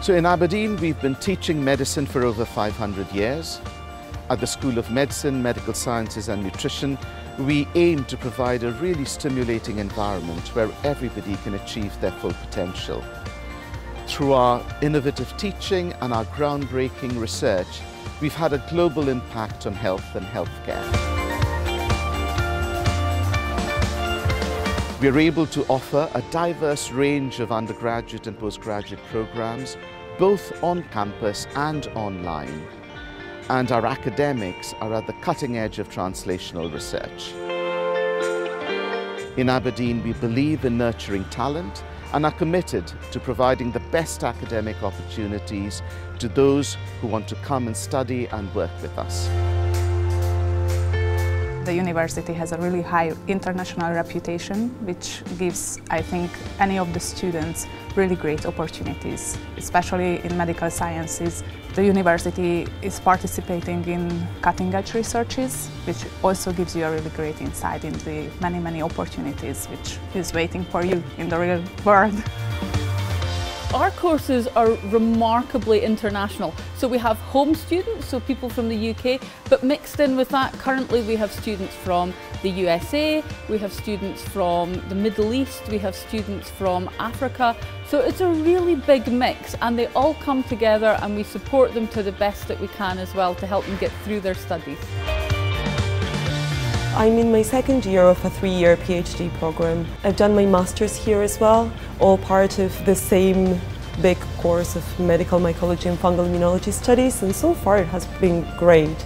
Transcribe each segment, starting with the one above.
So in Aberdeen, we've been teaching medicine for over 500 years. At the School of Medicine, Medical Sciences and Nutrition, we aim to provide a really stimulating environment where everybody can achieve their full potential. Through our innovative teaching and our groundbreaking research, we've had a global impact on health and healthcare. We're able to offer a diverse range of undergraduate and postgraduate programs, both on campus and online. And our academics are at the cutting edge of translational research. In Aberdeen, we believe in nurturing talent and are committed to providing the best academic opportunities to those who want to come and study and work with us. The university has a really high international reputation, which gives, I think, any of the students really great opportunities, especially in medical sciences. The university is participating in cutting-edge researches, which also gives you a really great insight into the many, many opportunities which is waiting for you in the real world. Our courses are remarkably international. So we have home students, so people from the UK, but mixed in with that, currently we have students from the USA, we have students from the Middle East, we have students from Africa. So it's a really big mix and they all come together and we support them to the best that we can as well to help them get through their studies. I'm in my second year of a three-year PhD program. I've done my master's here as well, all part of the same big course of medical mycology and fungal immunology studies, and so far it has been great.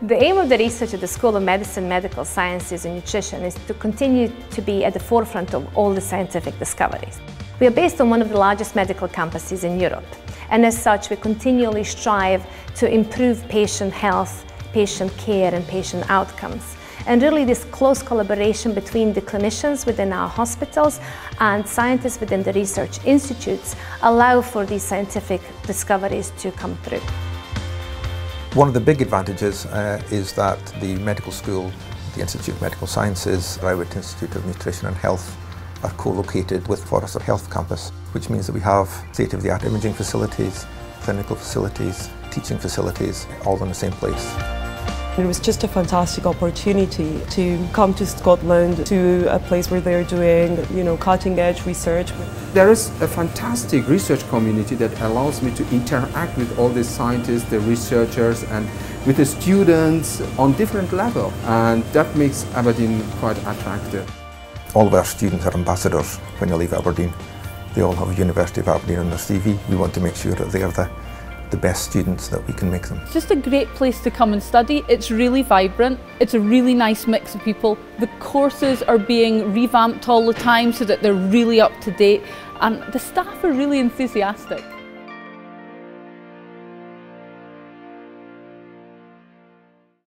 The aim of the research at the School of Medicine, Medical Sciences and Nutrition is to continue to be at the forefront of all the scientific discoveries. We are based on one of the largest medical campuses in Europe, and as such we continually strive to improve patient health patient care and patient outcomes. And really this close collaboration between the clinicians within our hospitals and scientists within the research institutes allow for these scientific discoveries to come through. One of the big advantages uh, is that the medical school, the Institute of Medical Sciences, Rowett Institute of Nutrition and Health are co-located with Foresterhill Health Campus, which means that we have state-of-the-art imaging facilities, clinical facilities, teaching facilities, all in the same place. It was just a fantastic opportunity to come to Scotland, to a place where they're doing, you know, cutting edge research. There is a fantastic research community that allows me to interact with all the scientists, the researchers and with the students on different level and that makes Aberdeen quite attractive. All of our students are ambassadors when they leave Aberdeen. They all have University of Aberdeen on their CV. We want to make sure that they are the the best students that we can make them. It's just a great place to come and study. It's really vibrant. It's a really nice mix of people. The courses are being revamped all the time so that they're really up to date and the staff are really enthusiastic.